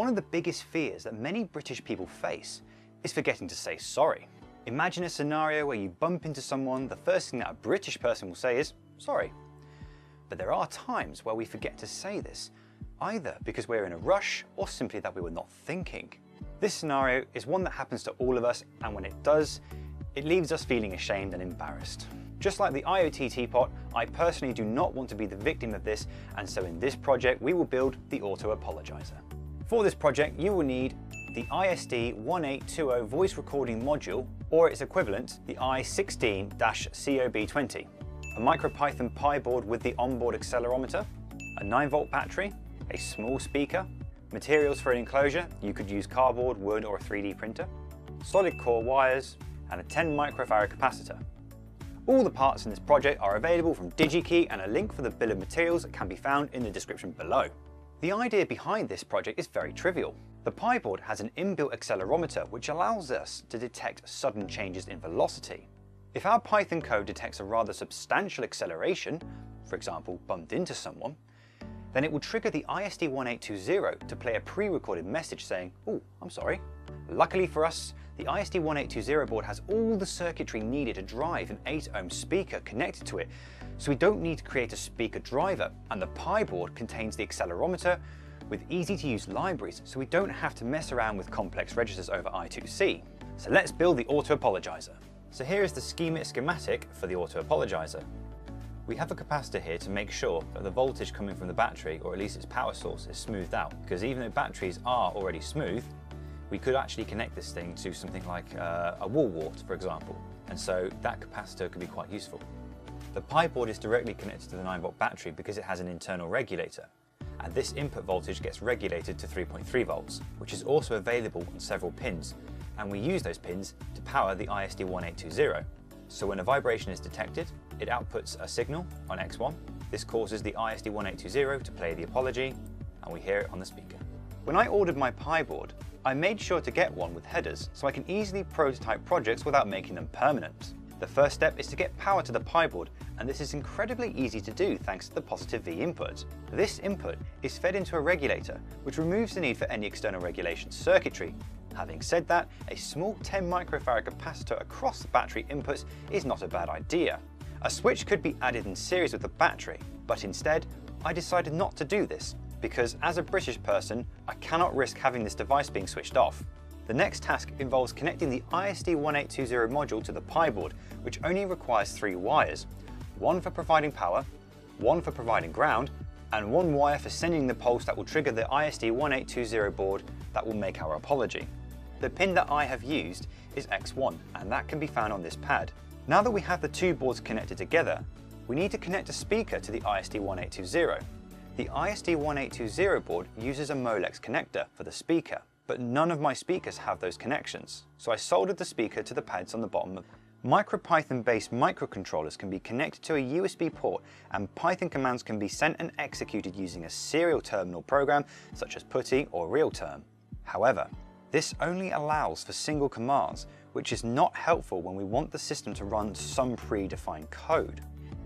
One of the biggest fears that many British people face is forgetting to say sorry. Imagine a scenario where you bump into someone, the first thing that a British person will say is, sorry. But there are times where we forget to say this, either because we're in a rush or simply that we were not thinking. This scenario is one that happens to all of us, and when it does, it leaves us feeling ashamed and embarrassed. Just like the IoT teapot, I personally do not want to be the victim of this, and so in this project we will build the Auto Apologizer. For this project you will need the ISD1820 voice recording module, or its equivalent, the i16-COB20, a MicroPython PyBoard with the onboard accelerometer, a 9 volt battery, a small speaker, materials for an enclosure, you could use cardboard, wood or a 3D printer, solid core wires, and a 10 microfarad capacitor. All the parts in this project are available from DigiKey and a link for the bill of materials can be found in the description below. The idea behind this project is very trivial. The PyBoard has an inbuilt accelerometer which allows us to detect sudden changes in velocity. If our Python code detects a rather substantial acceleration, for example bumped into someone, then it will trigger the ISD1820 to play a pre-recorded message saying, oh, I'm sorry. Luckily for us, the ISD1820 board has all the circuitry needed to drive an 8 ohm speaker connected to it, so we don't need to create a speaker driver, and the PyBoard contains the accelerometer with easy to use libraries, so we don't have to mess around with complex registers over I2C. So let's build the Auto Apologizer. So here is the schema schematic for the Auto Apologizer. We have a capacitor here to make sure that the voltage coming from the battery, or at least its power source, is smoothed out. Because even though batteries are already smooth, we could actually connect this thing to something like uh, a wall wart, for example. And so that capacitor could be quite useful. The PyBoard is directly connected to the 9 volt battery because it has an internal regulator. And this input voltage gets regulated to 3.3 volts, which is also available on several pins. And we use those pins to power the ISD1820. So when a vibration is detected, it outputs a signal on X1. This causes the ISD1820 to play the apology, and we hear it on the speaker. When I ordered my PyBoard, I made sure to get one with headers so I can easily prototype projects without making them permanent. The first step is to get power to the PyBoard, and this is incredibly easy to do thanks to the positive V input. This input is fed into a regulator, which removes the need for any external regulation circuitry. Having said that, a small 10 microfarad capacitor across the battery inputs is not a bad idea. A switch could be added in series with the battery, but instead, I decided not to do this, because as a British person, I cannot risk having this device being switched off. The next task involves connecting the ISD1820 module to the PyBoard, which only requires three wires, one for providing power, one for providing ground, and one wire for sending the pulse that will trigger the ISD1820 board that will make our apology. The pin that I have used is X1, and that can be found on this pad. Now that we have the two boards connected together, we need to connect a speaker to the ISD1820. The ISD1820 board uses a Molex connector for the speaker, but none of my speakers have those connections. So I soldered the speaker to the pads on the bottom. MicroPython-based microcontrollers can be connected to a USB port and Python commands can be sent and executed using a serial terminal program such as PuTTY or RealTerm. However, this only allows for single commands, which is not helpful when we want the system to run some predefined code.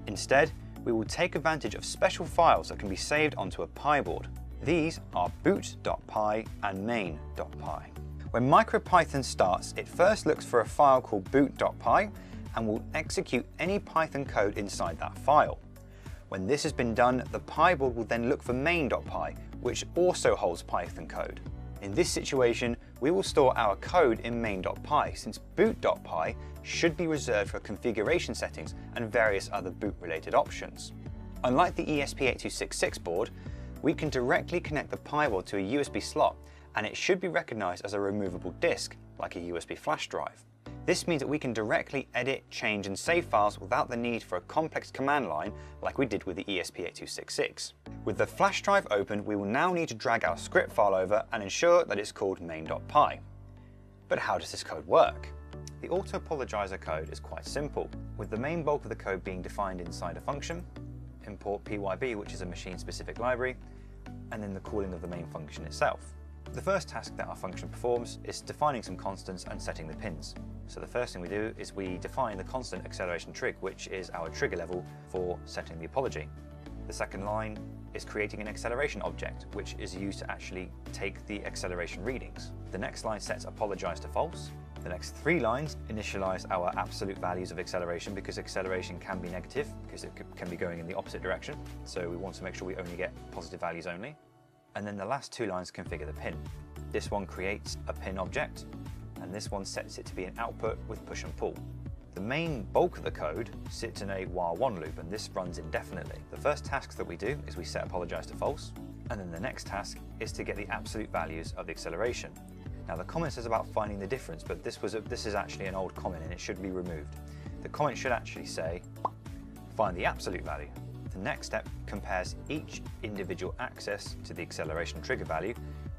Instead, we will take advantage of special files that can be saved onto a PyBoard. These are boot.py and main.py. When MicroPython starts, it first looks for a file called boot.py and will execute any Python code inside that file. When this has been done, the PyBoard will then look for main.py, which also holds Python code. In this situation, we will store our code in main.py since boot.py should be reserved for configuration settings and various other boot-related options. Unlike the ESP8266 board, we can directly connect the board to a USB slot and it should be recognized as a removable disk, like a USB flash drive. This means that we can directly edit, change and save files without the need for a complex command line like we did with the ESP8266. With the flash drive open, we will now need to drag our script file over and ensure that it's called main.py. But how does this code work? The auto apologizer code is quite simple, with the main bulk of the code being defined inside a function, import pyb, which is a machine-specific library, and then the calling of the main function itself. The first task that our function performs is defining some constants and setting the pins. So the first thing we do is we define the constant acceleration trig, which is our trigger level for setting the apology. The second line is creating an acceleration object, which is used to actually take the acceleration readings. The next line sets apologize to false. The next three lines initialize our absolute values of acceleration because acceleration can be negative because it can be going in the opposite direction. So we want to make sure we only get positive values only. And then the last two lines configure the pin. This one creates a pin object and this one sets it to be an output with push and pull. The main bulk of the code sits in a while one loop and this runs indefinitely. The first task that we do is we set apologize to false, and then the next task is to get the absolute values of the acceleration. Now the comment says about finding the difference, but this, was a, this is actually an old comment and it should be removed. The comment should actually say, find the absolute value. The next step compares each individual access to the acceleration trigger value,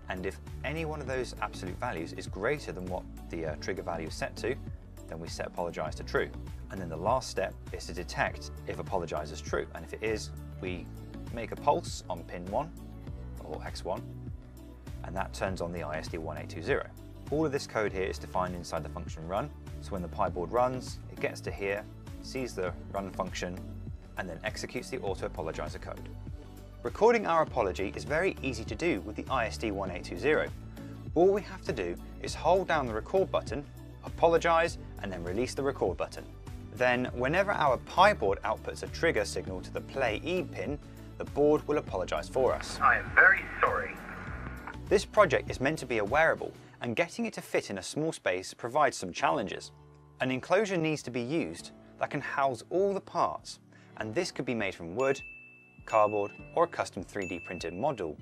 and if any one of those absolute values is greater than what the uh, trigger value is set to, then we set apologize to true. And then the last step is to detect if apologize is true. And if it is, we make a pulse on pin 1 or X1, and that turns on the ISD1820. All of this code here is defined inside the function run. So when the PyBoard runs, it gets to here, sees the run function, and then executes the auto apologizer code. Recording our apology is very easy to do with the ISD1820. All we have to do is hold down the record button apologize, and then release the record button. Then, whenever our PyBoard outputs a trigger signal to the play E pin, the board will apologize for us. I am very sorry. This project is meant to be a wearable, and getting it to fit in a small space provides some challenges. An enclosure needs to be used that can house all the parts, and this could be made from wood, cardboard, or a custom 3D printed model.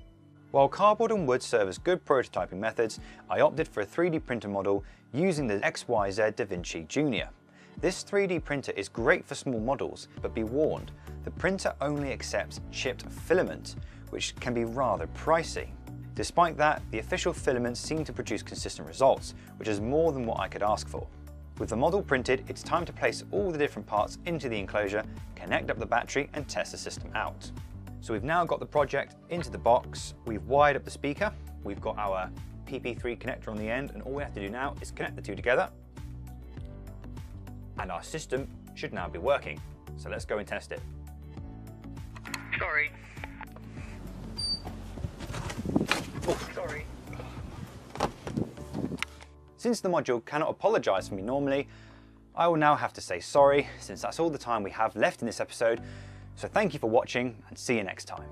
While cardboard and wood serve as good prototyping methods, I opted for a 3D printer model using the XYZ DaVinci Junior. This 3D printer is great for small models, but be warned, the printer only accepts chipped filament, which can be rather pricey. Despite that, the official filaments seem to produce consistent results, which is more than what I could ask for. With the model printed, it's time to place all the different parts into the enclosure, connect up the battery and test the system out. So we've now got the project into the box, we've wired up the speaker, we've got our PP3 connector on the end, and all we have to do now is connect the two together, and our system should now be working. So let's go and test it. Sorry. Oh, sorry. Since the module cannot apologize for me normally, I will now have to say sorry, since that's all the time we have left in this episode, so thank you for watching and see you next time.